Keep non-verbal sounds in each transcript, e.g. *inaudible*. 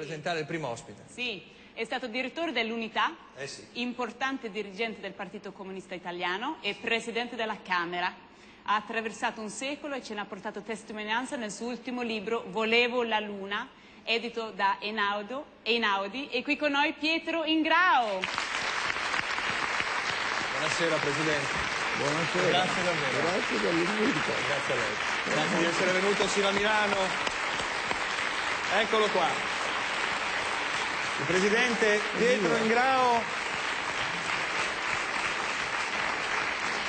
presentare il primo ospite. Sì, è stato direttore dell'Unità, Eh sì. importante dirigente del Partito Comunista Italiano e presidente della Camera. Ha attraversato un secolo e ce ne ha portato testimonianza nel suo ultimo libro Volevo la Luna, edito da Enaudo, Einaudi. E qui con noi Pietro Ingrao. Buonasera Presidente. Buonasera. Grazie davvero. Grazie dell'invito. Grazie a lei. Grazie di essere venuto sino a Milano. Eccolo qua. Il Presidente Pietro Ingrao,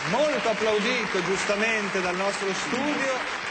molto applaudito giustamente dal nostro studio.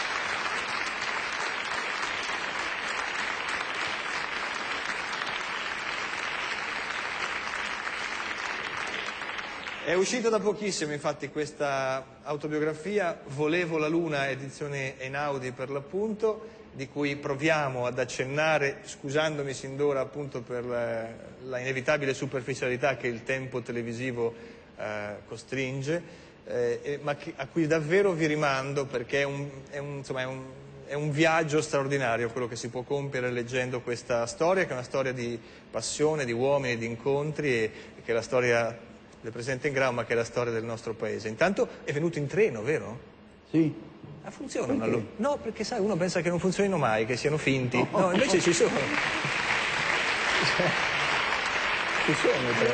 È uscita da pochissimo infatti questa autobiografia, Volevo la Luna, edizione Einaudi per l'appunto, di cui proviamo ad accennare, scusandomi sin d'ora appunto per la, la inevitabile superficialità che il tempo televisivo eh, costringe, eh, e- ma che- a cui davvero vi rimando perché è un, è un- insomma, è un- è un viaggio straordinario quello che si può compiere leggendo questa storia, che è una storia di passione, di uomini, di incontri e che è la storia del Presidente Ingrao, ma che è la storia del nostro paese. Intanto è venuto in treno, vero? Sì. Ah, funzionano Perché? allora? No, perché sai, uno pensa che non funzionino mai, che siano finti. No, invece ci sono. Ci sono, cioè.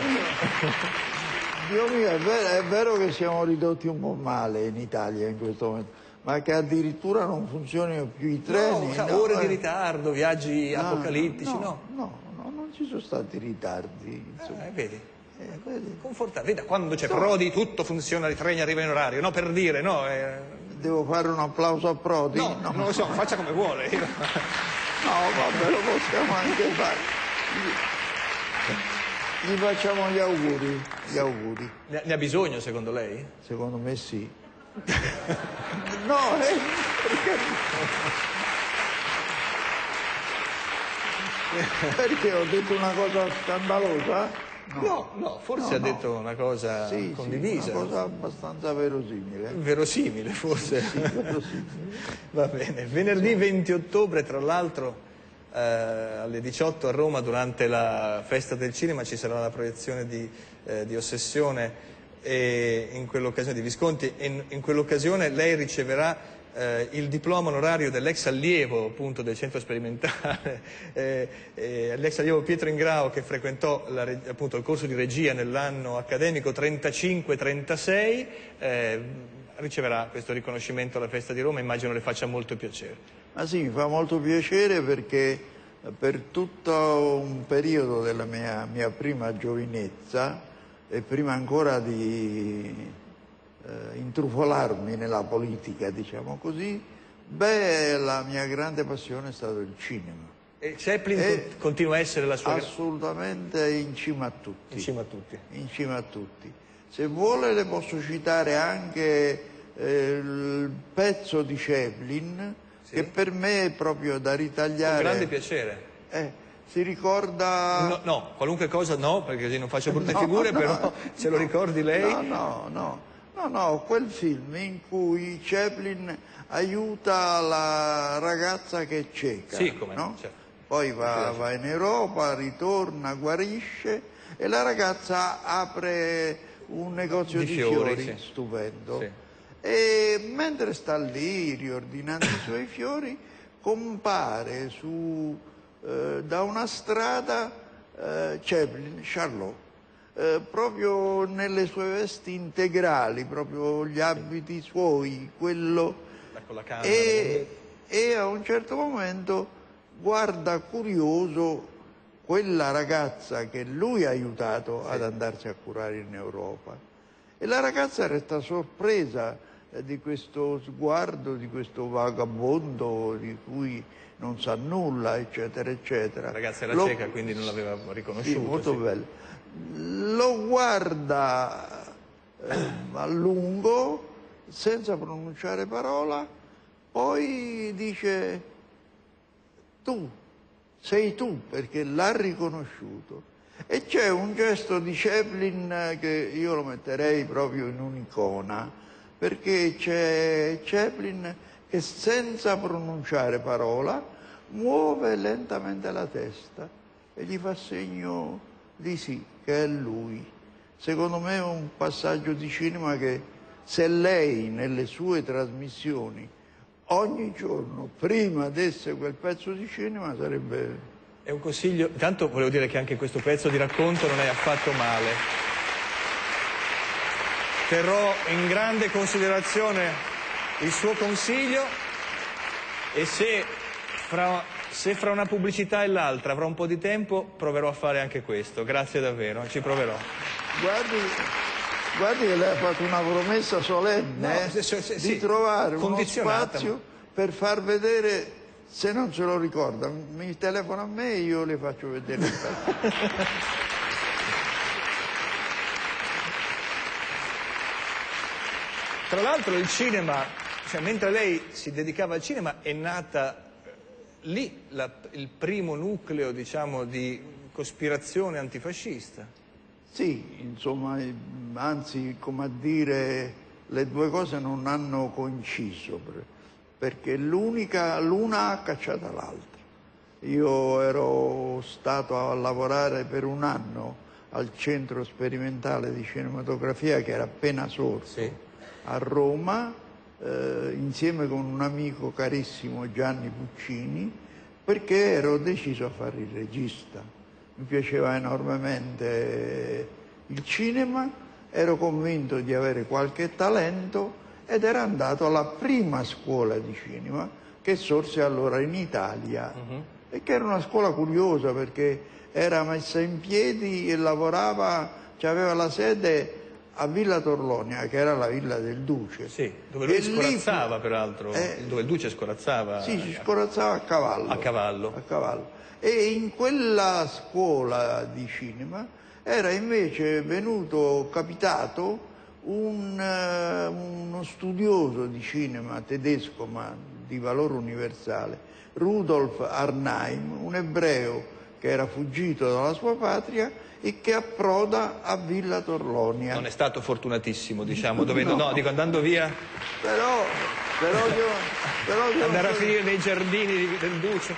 Dio mio, è vero, è vero che siamo ridotti un po' male in Italia in questo momento, ma che addirittura non funzionino più i treni. No, sa, no, ore di eh, ritardo, viaggi no, apocalittici, no? no, no, no, non ci sono stati ritardi. Eh, vedi, Eh, vedi, confortante. Vedi, quando c'è Prodi tutto funziona, i treni arrivano in orario, no? Per dire, no? eh, Devo fare un applauso a Prodi? No, non lo so, faccia come vuole. *laughs* No, vabbè, lo possiamo anche fare. Gli, gli facciamo gli auguri, gli auguri. Ne ne ha bisogno, secondo lei? Secondo me sì. *laughs* no, eh, perché... *laughs* perché ho detto una cosa scandalosa? No, no, forse No, ha detto una cosa Sì, sì, condivisa. una cosa abbastanza verosimile. Verosimile, forse. verosimile. Va bene. Venerdì 20 ottobre, tra l'altro, eh, alle 18 a Roma, durante la festa del cinema, ci sarà la proiezione di, eh, di Ossessione e in quell'occasione di Visconti e in, in quell'occasione lei riceverà eh, il diploma onorario dell'ex allievo appunto del centro sperimentale, *laughs* eh, eh, l'ex allievo Pietro Ingrao che frequentò la appunto il corso di regia nell'anno accademico 35-36, eh, riceverà questo riconoscimento alla festa di Roma, immagino le faccia molto piacere. Ma sì, mi fa molto piacere perché per tutto un periodo della mia, mia prima giovinezza e prima ancora di eh, intrufolarmi nella politica, diciamo così, beh, la mia grande passione è stato il cinema. E Chaplin con- continua a essere la sua... Assolutamente in cima a tutti. in cima a tutti. in cima a tutti. Se vuole le posso citare anche eh, il pezzo di Chaplin, che per me è proprio da Con ritagliare. grande piacere. Eh, si ricorda... No, no, qualunque cosa no, perché non faccio brutte *laughs* No, figure, no, però se lo ricordi lei... No, no, no, no, no, quel film in cui Chaplin aiuta la ragazza che è cieca. Sì, come no, certo. Poi va, va in Europa, ritorna, guarisce e la ragazza apre un negozio Di di, fiori, fiori, sì. stupendo. Sì. E mentre sta lì riordinando i suoi *coughs* fiori, compare su, eh, da una strada eh, Chaplin, Charlot, eh, proprio nelle sue vesti integrali, proprio gli abiti suoi, quello... E, e a un certo momento guarda curioso quella ragazza che lui ha aiutato ad andarsi a curare in Europa. E la ragazza resta sorpresa di questo sguardo, di questo vagabondo di cui non sa nulla, eccetera, eccetera. La ragazza era Lo- cieca, quindi non l'aveva Sì, riconosciuto. molto sì. bello. Lo guarda eh, a lungo, senza pronunciare parola, poi dice tu, sei tu, perché l'ha riconosciuto. E c'è un gesto di Chaplin che io lo metterei proprio in un'icona, perché c'è Chaplin che senza pronunciare parola muove lentamente la testa e gli fa segno di sì, che è lui. Secondo me è un passaggio di cinema che se lei nelle sue trasmissioni ogni giorno prima desse quel pezzo di cinema sarebbe... È un consiglio, intanto volevo dire che anche questo pezzo di racconto non è affatto male. Terrò in grande considerazione il suo consiglio e se fra, se fra una pubblicità e l'altra avrò un po' di tempo proverò a fare anche questo. Grazie davvero, ci proverò. Guardi, guardi che lei ha fatto una promessa solenne No, eh, se- se- se- di sì, trovare uno spazio per far vedere, se non se lo ricorda, mi telefona a me e io le faccio vedere *laughs* il pezzo. Tra l'altro il cinema, cioè mentre lei si dedicava al cinema, è nata lì la- il primo nucleo, diciamo, di cospirazione antifascista. Sì, insomma, anzi, come a dire, le due cose non hanno coinciso, per- perché l'unica, l'una ha cacciata l'altra. Io ero stato a lavorare per un anno al centro sperimentale di cinematografia che era appena sorto Sì. A Roma, eh, insieme con un amico carissimo Gianni Puccini, perché ero deciso a fare il regista. Mi piaceva enormemente il cinema, ero convinto di avere qualche talento ed ero andato alla prima scuola di cinema che sorse allora in Italia e che era una scuola curiosa perché era messa in piedi e lavorava, cioè aveva la sede a Villa Torlonia, che era la villa del Duce. Sì, dove lui E lì scorazzava peraltro, Eh, dove il Duce scorazzava. sì, si scorazzava a cavallo. A cavallo. A cavallo. E in quella scuola di cinema era invece venuto capitato un, eh, uno studioso di cinema tedesco, ma di valore universale, Rudolf Arnheim, un ebreo che era fuggito dalla sua patria e che approda a Villa Torlonia. Non è stato fortunatissimo, diciamo, dovendo, no. dico andando via, Però, però, io, però siamo andare a stati- finire nei giardini di- del Duce.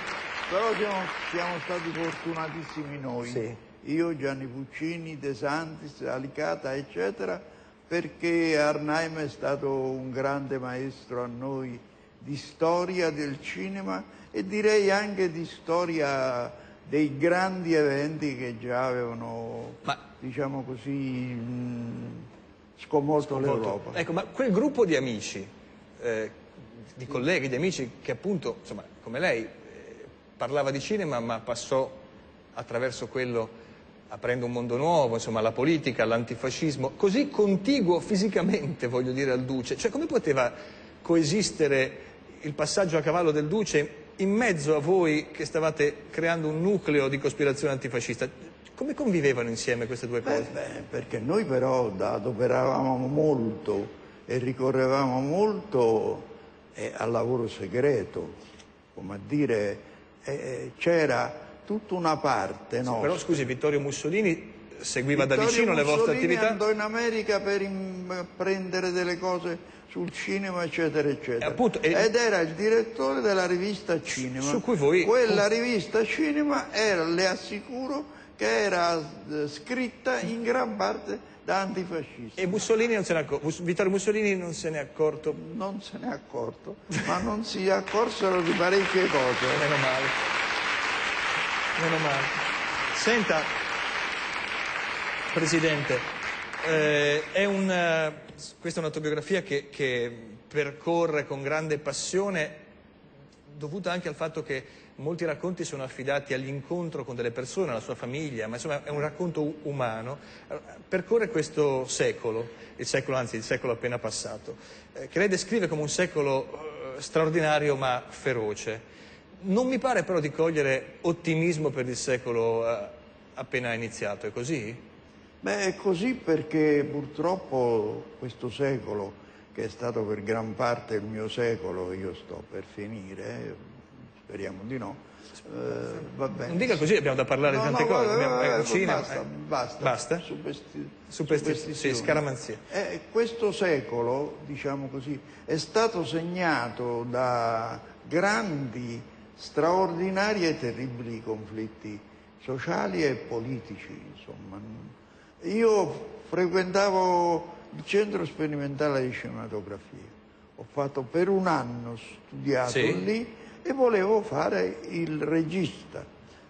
Però siamo, siamo stati fortunatissimi noi, Sì. io, Gianni Puccini, De Santis, Alicata, eccetera, perché Arnheim è stato un grande maestro a noi di storia del cinema e direi anche di storia dei grandi eventi che già avevano, Ma- diciamo così, mh, sconvolto l'Europa. Ecco, ma quel gruppo di amici, eh, di colleghi, di amici che appunto, insomma, come lei, eh, parlava di cinema ma passò attraverso quello aprendo un mondo nuovo, insomma, la politica, l'antifascismo, così contiguo fisicamente, voglio dire, al Duce. Cioè, come poteva coesistere il passaggio a cavallo del Duce in mezzo a voi che stavate creando un nucleo di cospirazione antifascista? Come convivevano insieme queste due Beh, cose? beh, perché noi però adoperavamo molto e ricorrevamo molto eh, al lavoro segreto, come a dire, eh, c'era tutta una parte nostra. Però scusi, Vittorio Mussolini seguiva da Vittorio vicino le vostre Mussolini attività? andò in America per prendere delle cose sul cinema, eccetera, eccetera. Appunto, e- Ed era il direttore della rivista Cinema. su cui voi- Quella rivista Cinema era, le assicuro, che era eh, scritta in gran parte da antifascisti. E Mussolini non se ne è accorto, Mus- Vittorio Mussolini non se ne è accorto, Non se ne è accorto, ma non si accorsero di parecchie cose. meno male. Meno male. Senta, Presidente, eh, è un, eh, questa è un'autobiografia che, che percorre con grande passione, dovuta anche al fatto che molti racconti sono affidati all'incontro con delle persone, alla sua famiglia, ma insomma è un racconto umano. Eh, Percorre questo secolo, il secolo, anzi il secolo appena passato, eh, che lei descrive come un secolo eh, straordinario ma feroce. Non mi pare però di cogliere ottimismo per il secolo eh, appena iniziato, è così? Beh, è così perché purtroppo questo secolo, che è stato per gran parte il mio secolo, io sto per finire, eh, speriamo di no, eh, va bene. Non dica così, abbiamo da parlare No, di tante no, cose. abbiamo- vabbè, eh, cinema, basta, eh. basta. Basta? Supersti- superstizioni. sì, scaramanzia. Eh, questo secolo, diciamo così, è stato segnato da grandi straordinari e terribili conflitti sociali e politici. Insomma. Io frequentavo il centro sperimentale di cinematografia, ho fatto per un anno studiato Sì. lì e volevo fare il regista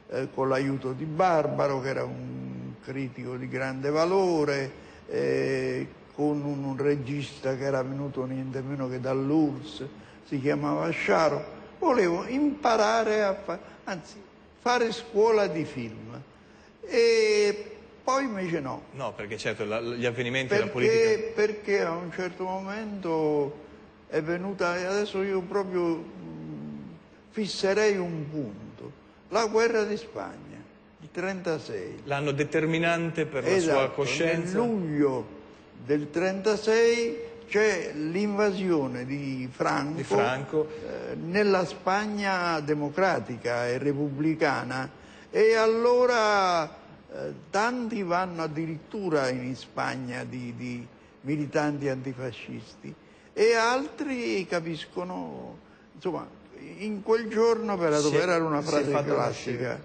eh, con l'aiuto di Barbaro che era un critico di grande valore, eh, con un, un regista che era venuto niente meno che dall'URSS, si chiamava Sciaro, volevo imparare a fare, anzi fare scuola di film. E poi invece no, No, perché certo la- gli avvenimenti della politica... perché, perché a un certo momento è venuta, e adesso io proprio fisserei un punto, la guerra di Spagna, il 36. L'anno determinante per la sua Esatto, coscienza. Nel luglio del 36 c'è l'invasione di Franco, Di Franco. eh, nella Spagna democratica e repubblicana e allora eh, tanti vanno addirittura in Spagna di, di militanti antifascisti e altri capiscono, insomma, in quel giorno per adoperare una frase classica,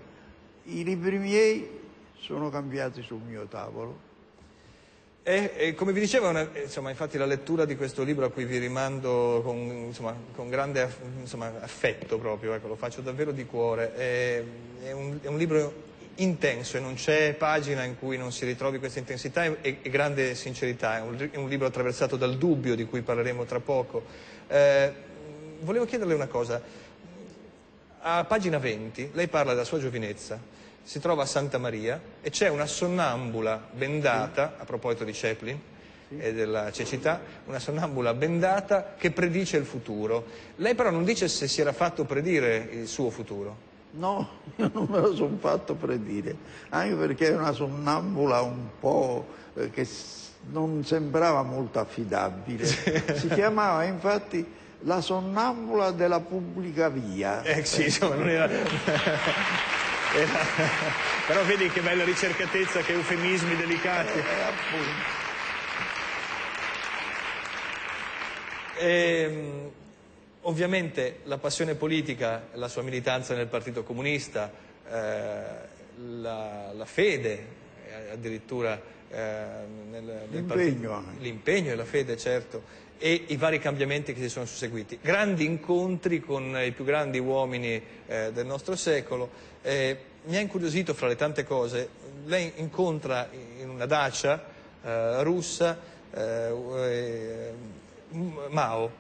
i libri miei sono cambiati sul mio tavolo. E, e come vi dicevo, una- insomma, infatti la lettura di questo libro a cui vi rimando con, insomma, con grande aff- insomma, affetto proprio, ecco, lo faccio davvero di cuore, è, è un, è un libro intenso e non c'è pagina in cui non si ritrovi questa intensità e, e- grande sincerità, è un, è un libro attraversato dal dubbio di cui parleremo tra poco. Eh, volevo chiederle una cosa, a pagina 20 lei parla della sua giovinezza, si trova a Santa Maria e c'è una sonnambula bendata, a proposito di Chaplin e della cecità, una sonnambula bendata che predice il futuro. Lei però non dice se si era fatto predire il suo futuro. No, *laughs* io non me lo sono fatto predire, anche perché è una sonnambula un po' eh, che non sembrava molto affidabile. Si chiamava infatti la sonnambula della pubblica via. Eh sì, insomma, non era... *laughs* era- Però vedi che bella ricercatezza, che eufemismi delicati. Eh, appunto. Ehm, ovviamente la passione politica, la sua militanza nel Partito Comunista, eh, la, la fede, eh, addirittura eh, L'impegno e la fede, certo, e i vari cambiamenti che si sono susseguiti. Grandi incontri con i più grandi uomini eh, del nostro secolo. Mi ha incuriosito fra le tante cose, lei incontra in una dacia eh, russa eh, Mao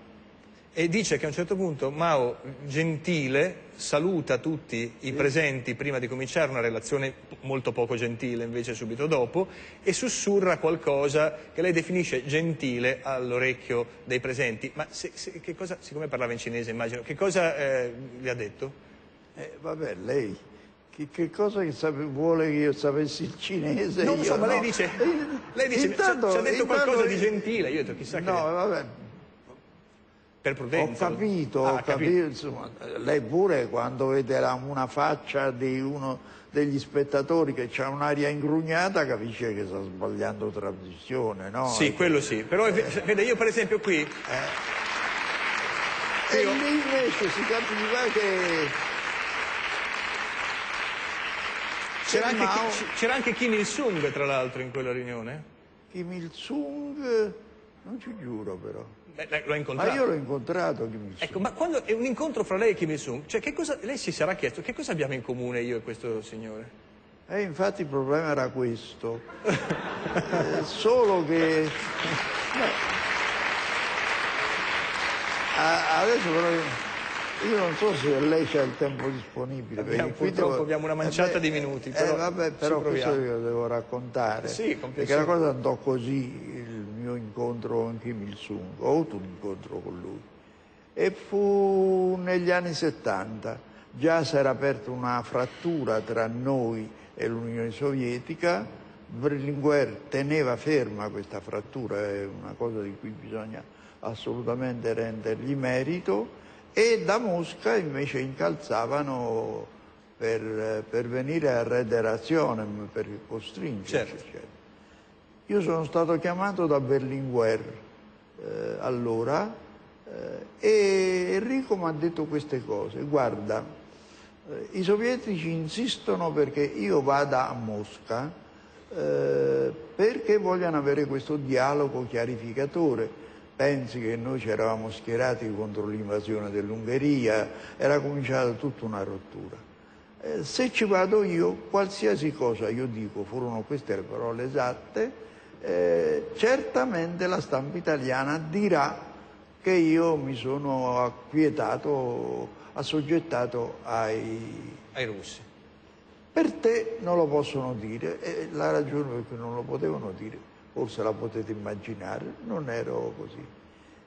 e dice che a un certo punto Mao, gentile, saluta tutti i presenti prima di cominciare una relazione molto poco gentile invece subito dopo e sussurra qualcosa che lei definisce gentile all'orecchio dei presenti. Ma se- se- che cosa, siccome parlava in cinese immagino, che cosa eh, gli ha detto? Eh, vabbè, lei che, che cosa che sape- vuole che io sapessi il cinese? Non lo so, ma lei no. dice, Eh, lei dice ci, ha- intanto- ci ha detto qualcosa di gentile, io ho detto chissà No, che... vabbè, Per Ho prudenza. capito, Ah, ho capito, insomma, lei pure quando vede la- una faccia di uno degli spettatori che ha un'aria ingrugnata capisce che sta sbagliando trasmissione, no? Sì, quello sì. Però v- vede, io per esempio qui... E lì invece si capiva che C'era anche, Mao- anche Kim Il-sung, tra l'altro, in quella riunione. Kim Il-sung, non ci giuro però, L'ho ma incontrato. io l'ho incontrato Kim Il-sung. Ecco, ma quando è un incontro fra lei e Kim Il-sung, cioè che cosa, lei si sarà chiesto che cosa abbiamo in comune io e questo signore? E infatti il problema era questo, Eh, *laughs* solo che... a- adesso però io, io non so se lei c'ha il tempo disponibile. Abbiamo- purtroppo abbiamo una manciata eh di minuti, eh, però vabbè, ci però questo io devo raccontare. Sì, perché la cosa andò così, mio incontro con Kim Il-sung, ho avuto un incontro con lui. E fu negli anni 70, già si era aperta una frattura tra noi e l'Unione Sovietica, Berlinguer teneva ferma questa frattura, è una cosa di cui bisogna assolutamente rendergli merito, e da Mosca invece incalzavano per, per venire a Red Razionem, per costringerci. Certo. Io sono stato chiamato da Berlinguer eh, allora eh, e Enrico mi ha detto queste cose. Guarda, Eh, I sovietici insistono perché io vada a Mosca eh, perché vogliono avere questo dialogo chiarificatore. Pensi che noi ci eravamo schierati contro l'invasione dell'Ungheria, era cominciata tutta una rottura. Eh, se ci vado io, qualsiasi cosa io dico, furono queste le parole esatte, eh, certamente la stampa italiana dirà che io mi sono acquietato, assoggettato ai, ai russi. Per te non lo possono dire e la ragione per cui non lo potevano dire, forse la potete immaginare, non ero così.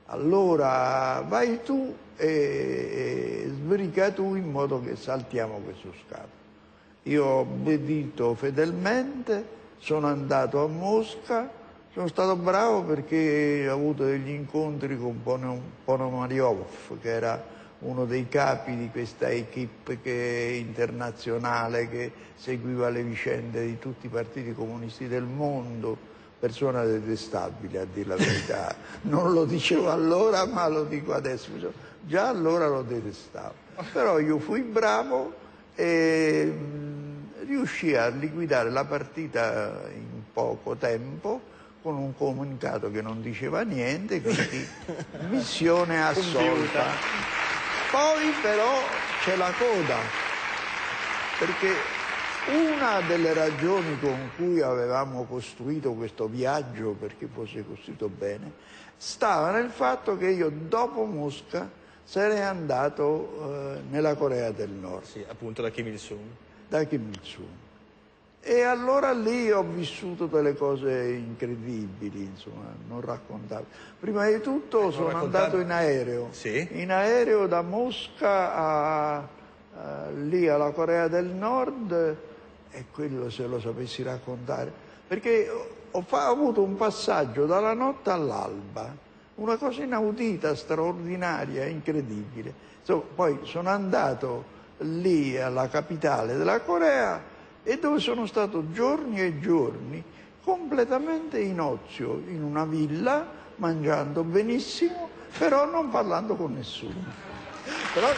Allora vai tu e, e sbriga tu in modo che saltiamo questo scavo. Io ho obbedito fedelmente, sono andato a Mosca, sono stato bravo perché ho avuto degli incontri con Ponomariov, che era uno dei capi di questa equipe che internazionale che seguiva le vicende di tutti i partiti comunisti del mondo, persona detestabile a dire la verità. *laughs* Non lo dicevo allora ma lo dico adesso, già allora lo detestavo. Però io fui bravo e mh, riuscii a liquidare la partita in poco tempo con un comunicato che non diceva niente, quindi *laughs* missione assolta. Poi però c'è la coda, perché una delle ragioni con cui avevamo costruito questo viaggio, perché fosse costruito bene, stava nel fatto che io dopo Mosca sarei andato eh, nella Corea del Nord. Sì, appunto da Kim Il-sung. Il-sung. E allora lì ho vissuto delle cose incredibili, insomma, non raccontabili. Prima di tutto eh, sono raccontato... andato in aereo, sì? in aereo da Mosca a, a, lì alla Corea del Nord, e quello se lo sapessi raccontare, perché ho, fa, ho avuto un passaggio dalla notte all'alba, una cosa inaudita, straordinaria, incredibile. Insomma, poi sono andato lì alla capitale della Corea, e dove sono stato giorni e giorni completamente in ozio, in una villa, mangiando benissimo, però non parlando con nessuno. Però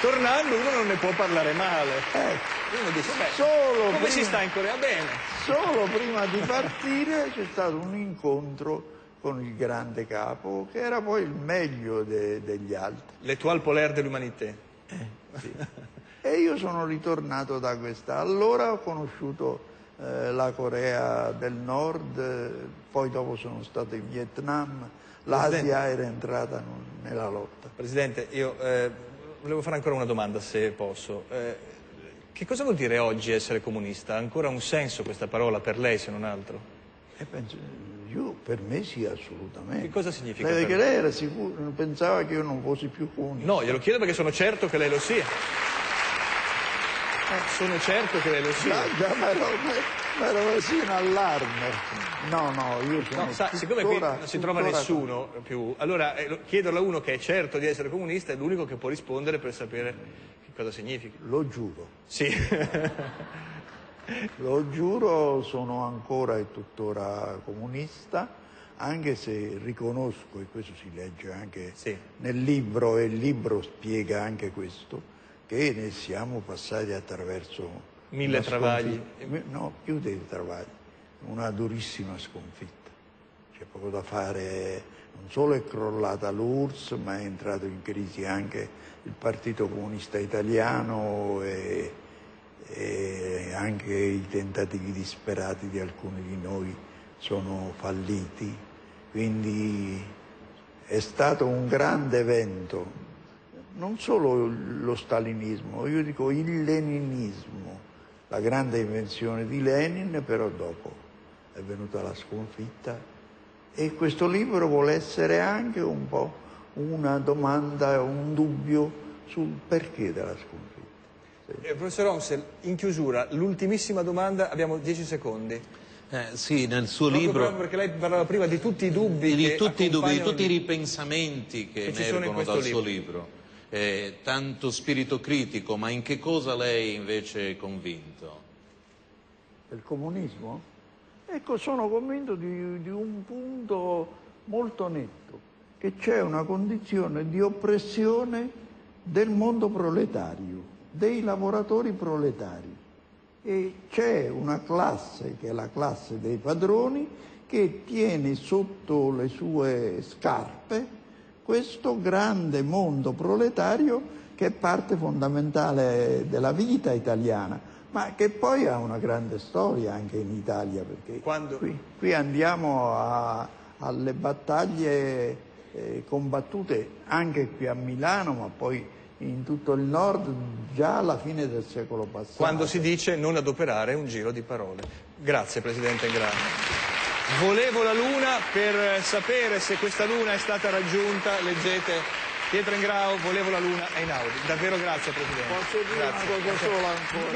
tornando uno non ne può parlare male. Ecco. Uno dice, beh, solo come prima, si sta in Corea? Bene. Solo prima di partire c'è stato un incontro con il grande capo, che era poi il meglio de, degli altri. L'Etoile polaire de l'humanité. Eh, sì. *laughs* E io sono ritornato da questa. Allora ho conosciuto eh, la Corea del Nord, poi dopo sono stato in Vietnam, l'Asia era entrata nella lotta. Presidente, io eh, volevo fare ancora una domanda se posso. Eh, che cosa vuol dire oggi essere comunista? Ha ancora un senso questa parola per lei se non altro? Eh, penso, io, per me sì, assolutamente. Che cosa significa? Lei, perché lei era sicuro, pensava che io non fossi più comunista. No, glielo chiedo perché sono certo che lei lo sia. Sono certo che lei lo sia. Già, ma ero, ma ero così in allarme. No, no, io sono no, sa, Siccome qui non si trova nessuno più, allora eh, chiederlo a uno che è certo di essere comunista è l'unico che può rispondere per sapere che cosa significa. Lo giuro. Sì. Lo giuro, sono ancora e tuttora comunista, anche se riconosco, e questo si legge anche sì. nel libro, e il libro spiega anche questo, che ne siamo passati attraverso... Mille travagli. No, più dei travagli, una durissima sconfitta. C'è poco da fare, non solo è crollata l'URSS, ma è entrato in crisi anche il Partito Comunista Italiano e, e anche i tentativi disperati di alcuni di noi sono falliti. Quindi è stato un grande evento non solo lo stalinismo, io dico il leninismo, la grande invenzione di Lenin, però dopo è venuta la sconfitta e questo libro vuole essere anche un po' una domanda, un dubbio sul perché della sconfitta. Sì. Eh, professor Omsel, in chiusura, l'ultimissima domanda, abbiamo dieci secondi. Eh, sì, nel suo Proprio libro... Perché lei parlava prima di tutti i dubbi Di tutti i dubbi, di tutti i ripensamenti che, che emergono dal libro. suo libro eh, tanto spirito critico, ma in che cosa lei invece è convinto? Del comunismo? Ecco, sono convinto di, di un punto molto netto, che c'è una condizione di oppressione del mondo proletario dei lavoratori proletari. E c'è una classe, che è la classe dei padroni, che tiene sotto le sue scarpe questo grande mondo proletario che è parte fondamentale della vita italiana, ma che poi ha una grande storia anche in Italia, perché Quando... qui, qui, andiamo a, alle battaglie eh, combattute anche qui a Milano, ma poi in tutto il nord già alla fine del secolo passato. Quando si dice non adoperare un giro di parole. Grazie Presidente Ingrano. Volevo la luna per sapere se questa luna è stata raggiunta, leggete Pietro Ingrao, volevo la luna è in Audi. Davvero grazie Presidente. Posso dire grazie. una cosa sola ancora?